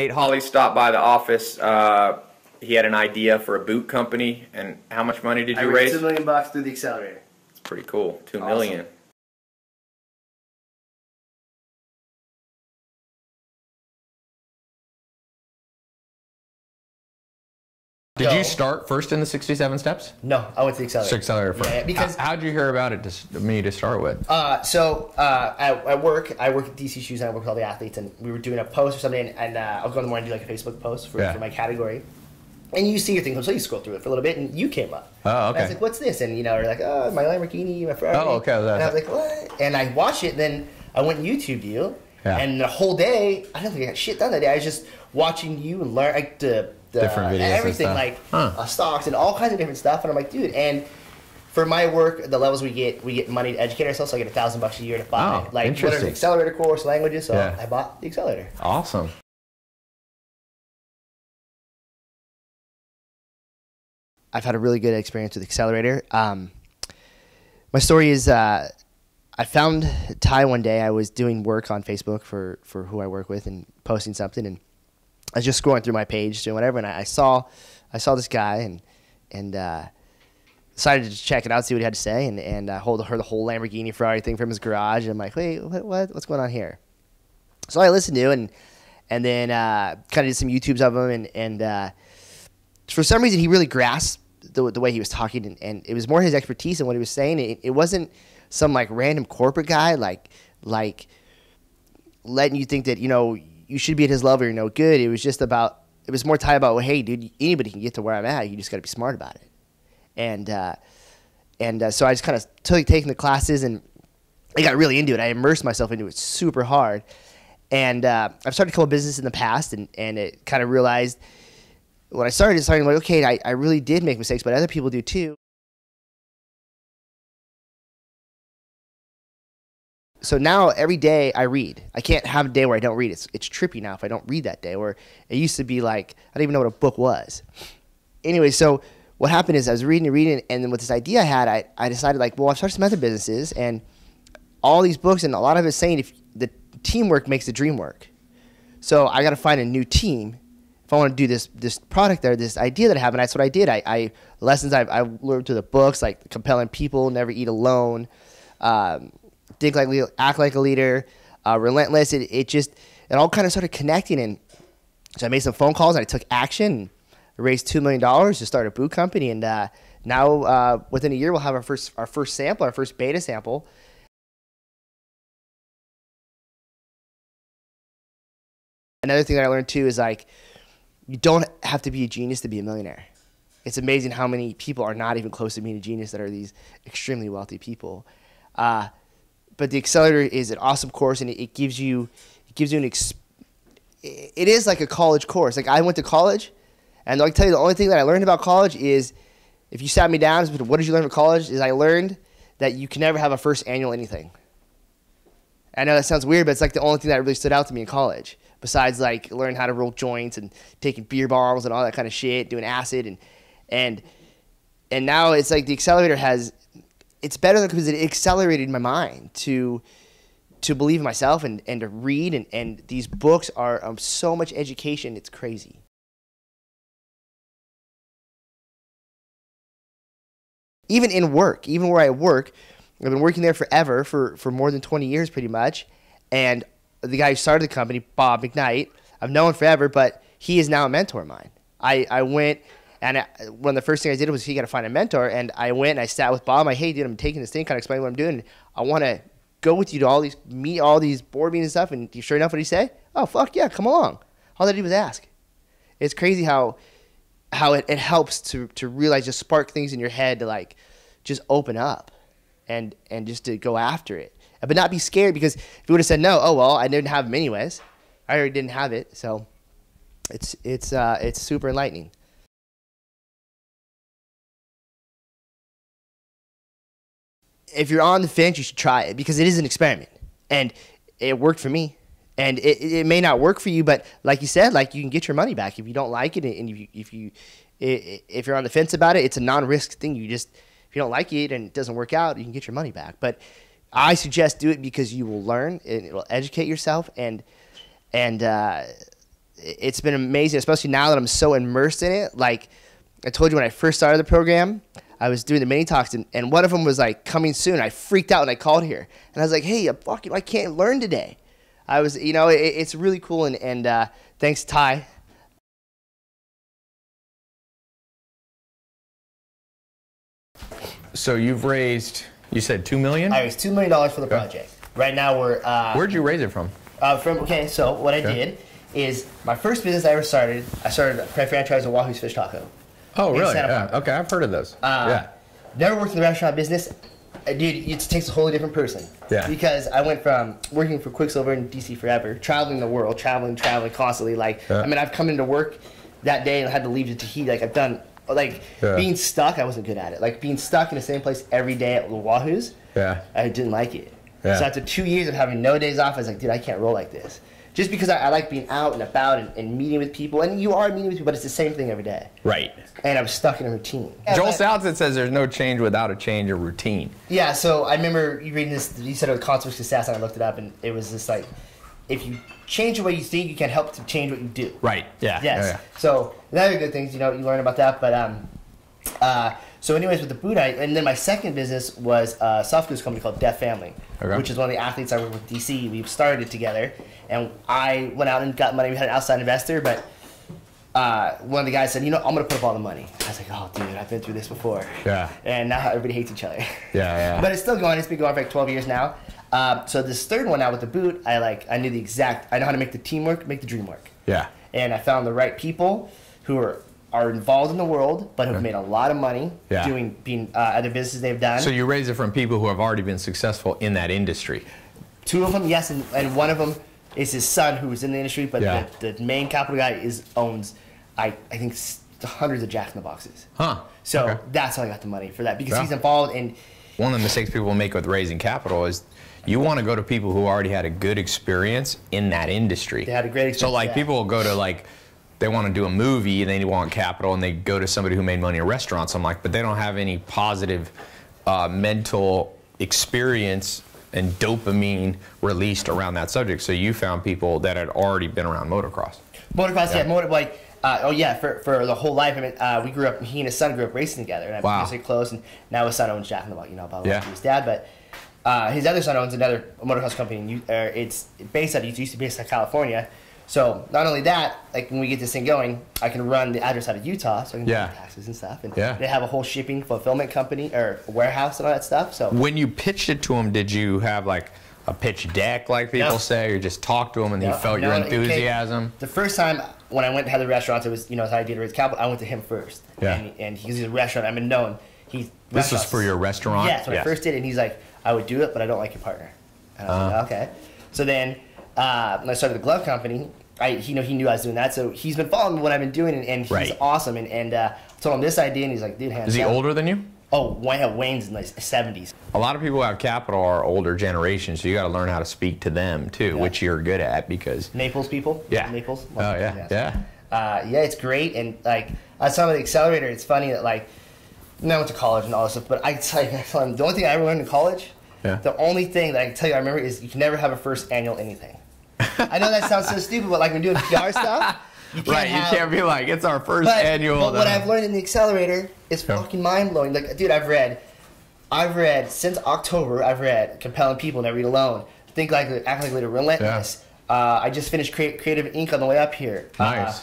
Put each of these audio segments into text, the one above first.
Nate Hawley stopped by the office. Uh, he had an idea for a boot company. And how much money did you raised raise? two million bucks through the accelerator. It's pretty cool. Two Awesome. million. Did you start first in the 67 steps? No, I went to the accelerator. Accelerator first. Yeah, yeah, because How- how'd you hear about it to me to start with? Uh, so uh, at, at work, I work at DC Shoes and I work with all the athletes, and we were doing a post or something, and, and uh, I was going in the morning to do like a Facebook post for, Yeah. for my category. And you see your thing, so you scroll through it for a little bit, and you came up. Oh, And I was like, "What's this?" And you know, you're like, "Oh, my Lamborghini, my Ferrari." Oh, okay, that- And I was like, "What?" And I watched it. Then I went YouTube you, Yeah. and the whole day, I don't think I got shit done that day. I was just watching you and learn like the Different videos and everything, like Huh. uh, stocks and all kinds of different stuff. And I'm like, dude, and for my work, the levels we get, we get money to educate ourselves. So I get a thousand bucks a year to buy Oh, like the accelerator course, languages. So Yeah. I bought the accelerator. Awesome. I've had a really good experience with Accelerator. Um, my story is uh, I found Tai one day. I was doing work on Facebook for, for who I work with and posting something, and I was just scrolling through my page doing whatever, and I, I saw I saw this guy and and uh, decided to check it out, see what he had to say, and and I hold, heard the whole Lamborghini Ferrari thing from his garage. And I'm like, wait, what, what what's going on here? So I listened to and and then uh, kind of did some YouTubes of him, and and uh, for some reason he really grasped the, the way he was talking and, and it was more his expertise and what he was saying it, it wasn't some like random corporate guy like like letting you think that you know you should be at his level or you know good it was just about it was more tied about well, hey dude anybody can get to where i'm at you just got to be smart about it and uh, and uh, so i just kind of took taking the classes and I got really into it. I immersed myself into it super hard. And uh, I've started a couple businesses in the past, and, and it kind of realized when I started, starting like, okay, I, I really did make mistakes, but other people do too. So now every day I read. I can't have a day where I don't read. It's it's trippy now if I don't read that day. Or it used to be like I don't even know what a book was. Anyway, so what happened is I was reading and reading, and then with this idea I had, I, I decided like, well, I've started some other businesses, and all these books, and a lot of it's saying if the teamwork makes the dream work. So I got to find a new team if I want to do this this product or this idea that I have, and that's what I did. I, I lessons I've, I learned through the books like compelling people, never eat alone, um, think like act like a leader, uh, relentless. It, it just it all kind of started connecting, and so I made some phone calls and I took action. Raised two million dollars to start a boot company, and uh, now uh, within a year we'll have our first our first sample, our first beta sample. Another thing that I learned too is like you don't have to be a genius to be a millionaire. It's amazing how many people are not even close to being a genius that are these extremely wealthy people. Uh, but the accelerator is an awesome course, and it, it gives you it gives you an ex- it is like a college course. Like I went to college, and I can tell you the only thing that I learned about college is if you sat me down, what did you learn from college? Is I learned that you can never have a first annual anything. I know that sounds weird, but it's like the only thing that really stood out to me in college. Besides like learning how to roll joints and taking beer bottles and all that kind of shit, doing acid and and and now it's like the accelerator has it's better because it accelerated my mind to to believe in myself and, and to read and, and these books are so much education it's crazy. Even in work even where i work i've been working there forever for, for more than 20 years pretty much and the guy who started the company bob mcknight i've known forever but he is now a mentor of mine. I, I went and I, one of the first things I did was he got to find a mentor, and I went and I sat with Bob. I'm like, hey, dude, I'm taking this thing, kind of explain what I'm doing. I want to go with you to all these meet all these board meetings and stuff. And you sure enough, what he say? Oh, fuck yeah, come along. All that he was ask. It's crazy how how it, it helps to to realize just spark things in your head to like just open up and and just to go after it, but not be scared because if you would have said no, oh well, I didn't have them anyways. I already didn't have it, so it's it's uh, it's super enlightening. If you're on the fence, you should try it because it is an experiment, and it worked for me. And it, it may not work for you, but like you said, like you can get your money back if you don't like it, and if you if you if you're on the fence about it, it's a non-risk thing. You just if you don't like it and it doesn't work out, you can get your money back. But I suggest do it because you will learn and it will educate yourself, and and uh, it's been amazing, especially now that I'm so immersed in it. Like I told you when I first started the program, I was doing the mini talks, and, and one of them was like coming soon. I freaked out and I called here, and I was like, "Hey, I'm fucking, I can't learn today." I was, you know, it, it's really cool, and and uh, thanks Tai. So you've raised, you said two million. I raised two million dollars for the project. Right now we're uh, Where'd you raise it from? Uh, from okay, so what I Okay. did is my first business I ever started. I started a franchise of Wahoo's Fish Taco. Oh, really? Yeah. Okay, I've heard of those. Uh, yeah. Never worked in the restaurant business. Uh, Dude, it takes a wholly different person. Yeah. Because I went from working for Quiksilver in DC forever, traveling the world, traveling, traveling constantly. Like, Yeah. I mean, I've come into work that day and I had to leave to Tahiti. Like, I've done, like, Yeah. being stuck, I wasn't good at it. Like, being stuck in the same place every day at the Wahoo's, Yeah. I didn't like it. Yeah. So after two years of having no days off, I was like, dude, I can't roll like this. Just because I, I like being out and about and, and meeting with people, and you are meeting with people, but it's the same thing every day. Right. And I was stuck in a routine. Joel But- Salatin says there's no change without a change of routine. Yeah, so I remember you reading this. You said it was consequence to success, and I looked it up, and it was just like, if you change the way you think, you can help to change what you do. Right. Yeah. Yes. Yeah, yeah. So another good things, you know, you learn about that. But um, uh, so anyways, with the boot, I and then my second business was a soft goods company called Deft Family, Okay. which is one of the athletes I work with DC. We've started it together, and I went out and got money. We had an outside investor, but. Uh, one of the guys said, "You know, I'm gonna put up all the money." I was like, "Oh, dude, I've been through this before." Yeah. And now everybody hates each other. Yeah, yeah. But it's still going. It's been going for like 12 years now. Um, so this third one now with the boot, I like. I knew the exact. I know how to make the team work, make the dream work Yeah. and I found the right people who are are involved in the world, but have made a lot of money Yeah. doing being uh, other businesses they've done. So you raise it from people who have already been successful in that industry. Two of them, yes, and, and one of them is his son who's in the industry, but Yeah. the, the main capital guy is owns, I I think hundreds of Jack in the Boxes. Huh. So Okay. that's how I got the money for that because Yeah. he's involved in. One of the mistakes people make with raising capital is you want to go to people who already had a good experience in that industry. They had a great experience. So like people will go to like they want to do a movie and they want capital and they go to somebody who made money in restaurants. I'm like, but they don't have any positive uh, mental experience and dopamine released around that subject. So you found people that had already been around motocross. Motocross, yeah, Yeah. motor like. Uh, oh yeah, for, for the whole life. I mean, uh, we grew up. He and his son grew up racing together, and Wow. I'm pretty close. And now his son owns Jack in the Box. You know, blah blah. Yeah. His dad, but uh, his other son owns another motocross company. And you, uh, it's based out. It used to be based out of California. So not only that, like when we get this thing going, I can run the address out of Utah, so I can Yeah. do taxes and stuff. And Yeah. they have a whole shipping fulfillment company or warehouse and all that stuff. So When you pitched it to them, did you have like a pitch deck, like people No. say, or just talk to them and No, you felt no, your okay. enthusiasm? The first time when I went to have the restaurants, it was you know as I did raise capital. I went to him first. Yeah. And, and he's a restaurant. I've been known. He This was for your restaurant? Yes, when I first did it, and he's like, I would do it, but I don't like your partner. And I was Uh-huh. like, okay. So then uh, when I started the glove company, I he know he knew I was doing that, so he's been following what I've been doing, and, and he's Right. awesome. And and uh, I told him this idea, and he's like, dude, hands Is he down. older than you? Oh, Wayne, Wayne's in the seventies. A lot of people who have capital are older generations, so you got to learn how to speak to them too, which you're good at because Naples people. Yeah. Naples. Oh, yeah, yeah. Uh, yeah, it's great, and like I saw the accelerator. It's funny that like, I went to college and all this stuff, but I tell you, I tell you, the only thing I ever learned in college, Yeah. the only thing that I can tell you I remember is you can never have a first annual anything. I know that sounds so stupid, but like when doing PR stuff, you right, have, you can't be like it's our first but, annual. But what uh, I've learned in the accelerator is Yeah. fucking mind blowing. Like, dude, I've read, I've read since October. I've read Compelling People, Never Read Alone, Think Like Act Like Leader, Relentless. Uh, I just finished Crea- Creativity Inc. on the way up here. Nice. Uh,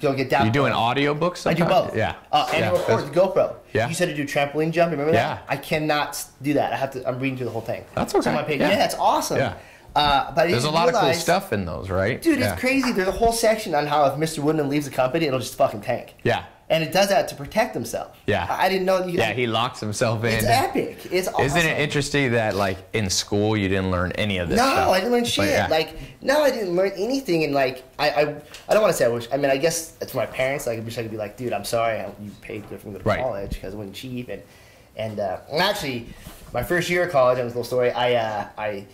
go get down. you doing audiobooks? I do both. Yeah. Uh, and yeah. Record the GoPro. Yeah. You said to do trampoline jump. Remember Yeah. I cannot do that. I have to. I'm reading through the whole thing. That's It's on okay. my page. Yeah. Yeah, that's awesome. Yeah. Uh, but There's a lot of cool stuff in those, right? Dude, yeah. it's crazy. There's a whole section on how if Mr. Woodman leaves the company, it'll just fucking tank. Yeah. And it does that to protect himself. Yeah. I didn't know. You Yeah, he locks himself in. It's epic. It's awesome. Isn't it interesting that like in school you didn't learn any of this No, stuff? I didn't learn shit. yeah. Like, no, I didn't learn anything. And like, I, I, I don't want to say I wish. I mean, I guess it's my parents. Like, I wish I could be like, dude, I'm sorry, I, you paid for me to go to Right. college because it wasn't cheap. And and, uh, and actually, my first year of college, I was a little story, I, uh, I.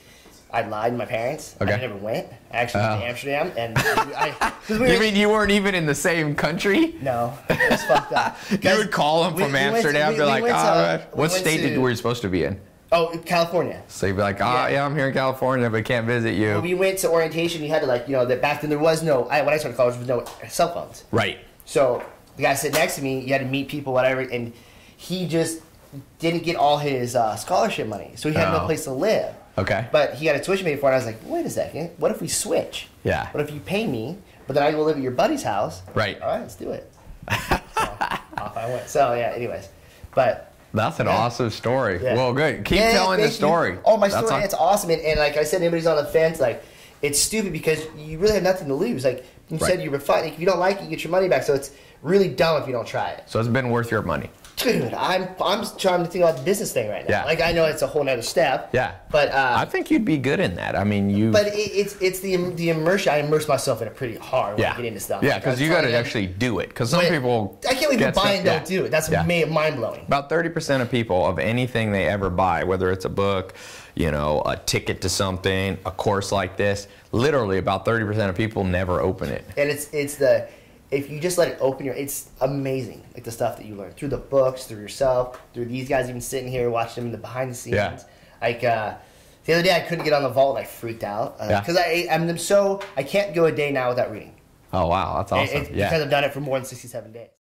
I lied to my parents. Okay. I never went. I actually went Oh. to Amsterdam, and I. we you mean you weren't even in the same country? No, it's fucked up. You would call them from we Amsterdam. we- They're we like, went to- what state did to- you were you supposed to be in? Oh, California. So you'd be like, ah, Yeah. yeah. I'm here in California, but can't visit you. When we went to orientation, you had to like, you know, that back then there was no. I, when I started college, there was no cell phones. right. So the guy sitting next to me, you had to meet people, whatever, and he just didn't get all his uh, scholarship money, so he had no Oh. place to live. Okay. But he got a tuition paid for it. I was like, wait a second, what if we switch? Yeah. What if you pay me, but then I go live at your buddy's house? Right. All right, let's do it. so, off I went. So yeah. Anyways, but That's an Yeah. awesome story. Yeah. Well, good. Keep Yeah, telling the thank you. story. Oh, my story, it's awesome. And, and like I said, anybody's on the fence, like, it's stupid because you really have nothing to lose. Like you Right. said, you refine. If you don't like it, you get your money back. So it's really dumb if you don't try it. So it's been worth your money. Dude, I'm I'm trying to think about the business thing right now. Yeah. Like I know it's a whole nother step. Yeah. But uh, I think you'd be good in that. I mean, you. but it, it's it's the the immersion. I immerse myself in it pretty hard when yeah. I get into stuff. Yeah, because was you got to actually do it. Because some people. I can't believe you buy and don't do it. That's Yeah. mind blowing. About 30% of people of anything they ever buy, whether it's a book, you know, a ticket to something, a course like this, literally about 30% of people never open it. and it's it's the if you just let it open your it's amazing like the stuff that you learn through the books through yourself through these guys even sitting here watching them in the behind the scenes Yeah. like uh the other day i couldn't get on the vault and i freaked out Yeah. because i i'm so i can't go a day now without reading Oh, wow. That's It- awesome. it's yeah. because i've done it for more than 67 days